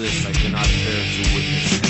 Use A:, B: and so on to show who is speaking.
A: this I cannot bear to witness.